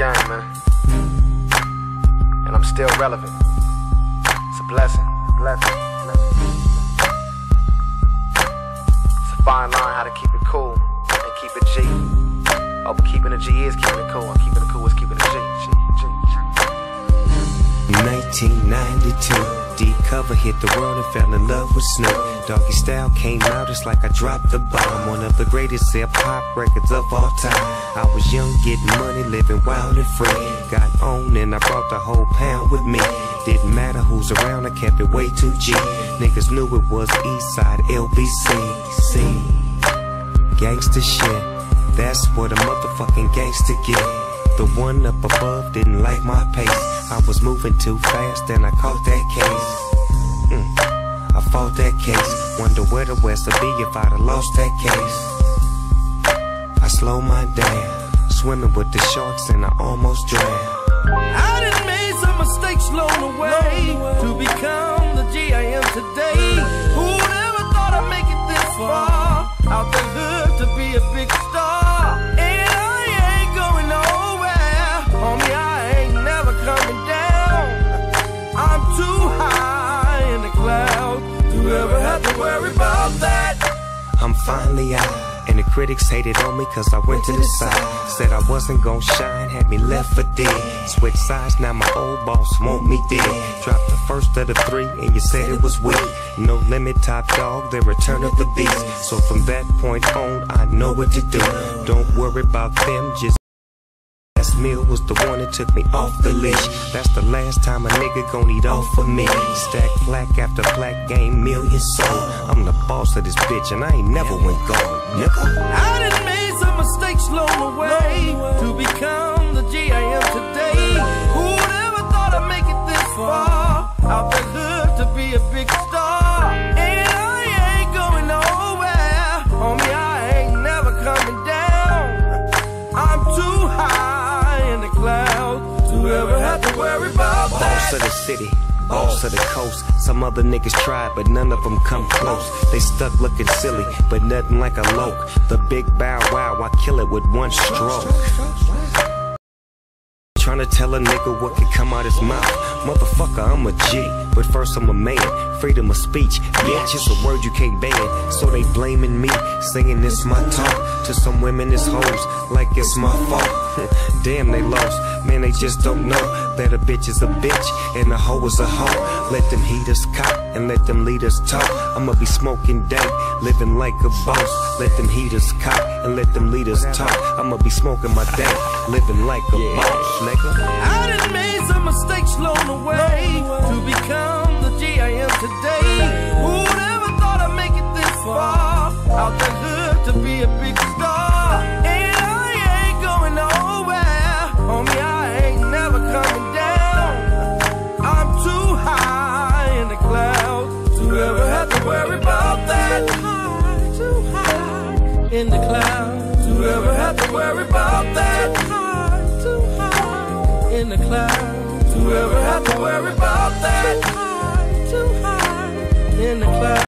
game, man. And I'm still relevant. It's a blessing. Blessing. It's a fine line how to keep it cool and keep it G. Oh, but keeping a G is keeping it cool, and keeping it cool is keeping it G. G, G. 1992 Cover hit the world and fell in love with Snoop. Doggystyle came out, it's like I dropped the bomb. One of the greatest hip hop records of all time. I was young, getting money, living wild and free. Got on and I brought the whole pound with me. Didn't matter who's around, I kept it way too G. Niggas knew it was Eastside LBC. See, gangsta shit. That's what a motherfucking gangster get. The one up above didn't like my pace. I was moving too fast and I caught that case. Mm, that case. Wonder where the West would be if I'd have lost that case. I slow my down, swimming with the sharks and I almost drowned. I done made some mistakes along the way to become ever have to worry about that. I'm finally out. And the critics hated on me cause I went to the side. Said I wasn't gon' shine, had me left for dead. Switch sides, now my old boss want me dead. Dropped the first of the three and you said it was weak. No limit, top dog, the return of the beast. So from that point on, I know what to do. Don't worry about them, just meal was the one that took me off the leash. That's the last time a nigga gon' eat off of me. Stack plaque after plaque, game millions sold. I'm the boss of this bitch and I ain't never went gold, nigga. I done made some mistakes along the way ever have to worry about Boss of the city, boss of the coast. Some other niggas tried, but none of them come close. They stuck looking silly, but nothing like a Loc. The big bow wow, I kill it with one stroke. Tryna tell a nigga what can come out his mouth. Motherfucker, I'm a G, but first I'm a man. Freedom of speech, bitch, it's a word you can't ban. So they blaming me, saying it's my talk. To some women, it's hoes, like it's my fault. Damn, they lost. Man, they just don't know that a bitch is a bitch and a hoe is a hoe. Let them heat us cop and let them leaders talk. I'ma be smoking dank, living like a boss. Let them heaters cop and let them leaders talk. I'ma be smoking my dank, living like a boss, nigga. I done made some mistakes along the way to become the G I am today. Who'd worry about that. Too high in the clouds to ever have to worry about that. Too high in the clouds.